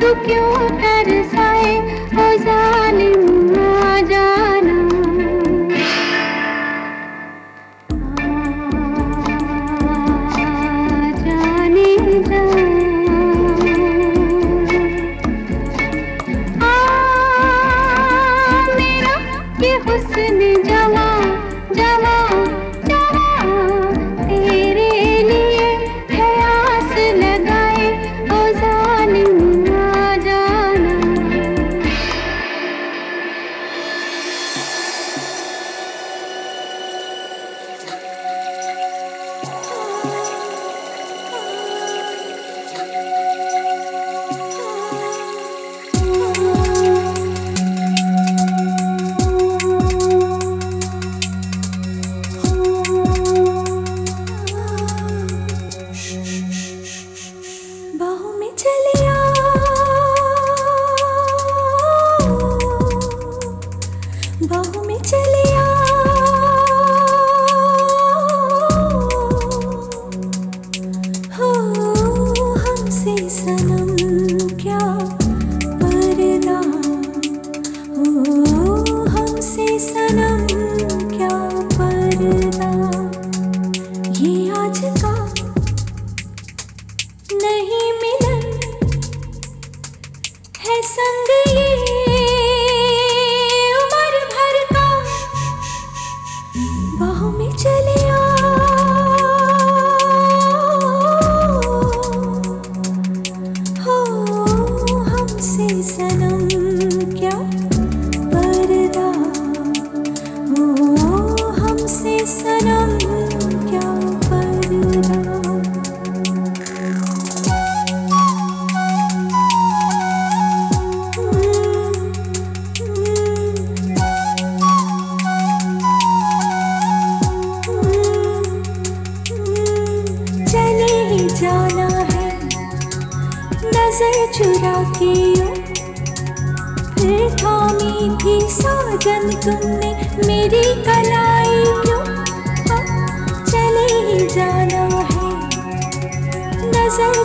तू क्यों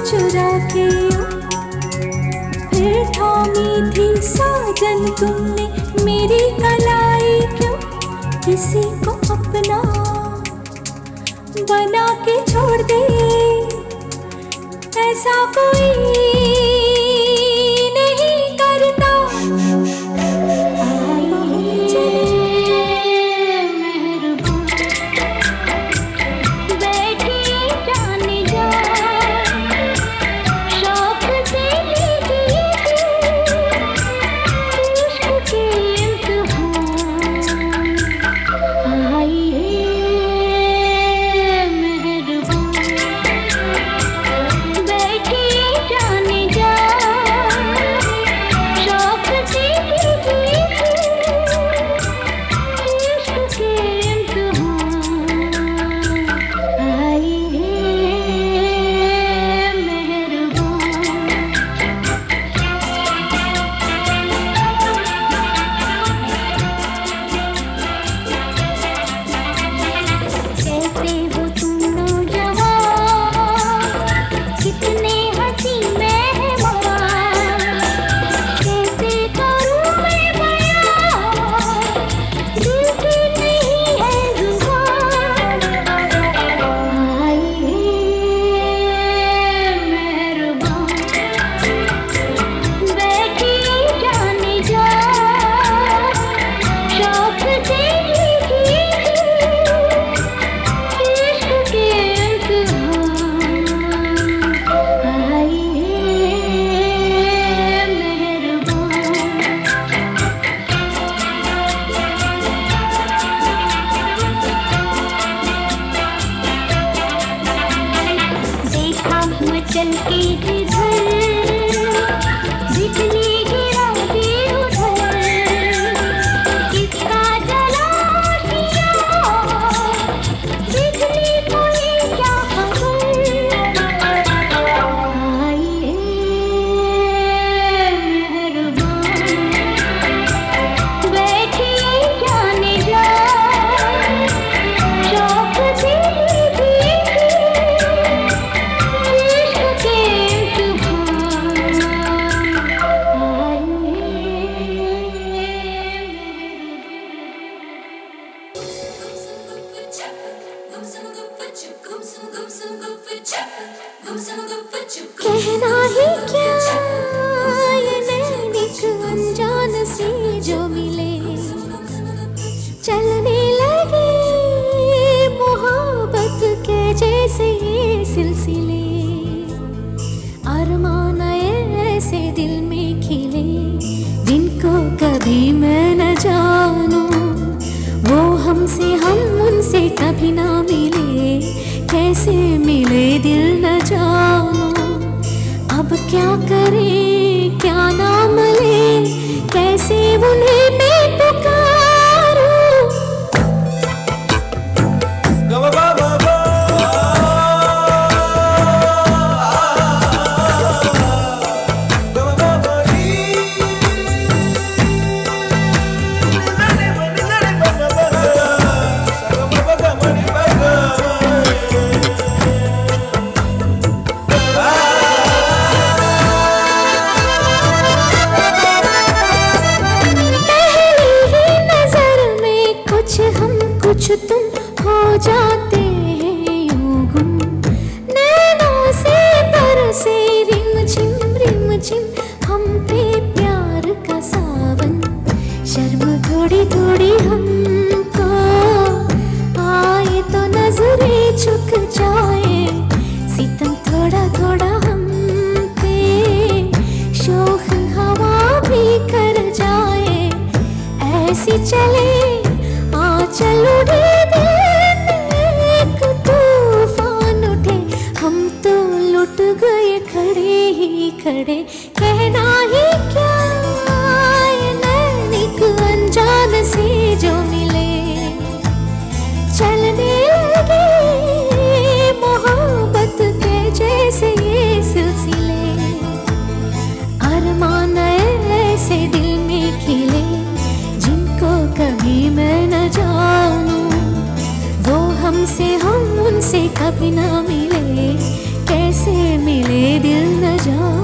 चुरा के फिर थामी थी साजन तुमने, मेरी कलाई क्यों किसी को अपना बना के छोड़ दे? ऐसा कोई ही ना मिले कैसे मिले दिल न जानो। अब क्या करें? कभी ना मिले कैसे मिले दिल न जा